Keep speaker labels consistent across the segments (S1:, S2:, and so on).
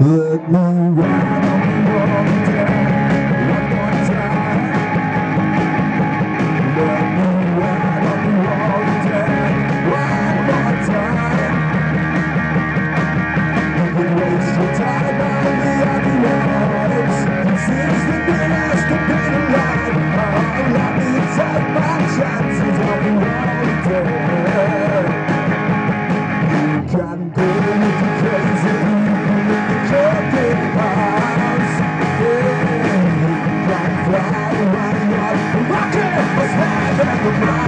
S1: Let me ride Yeah, you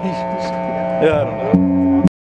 S1: yeah, I don't know.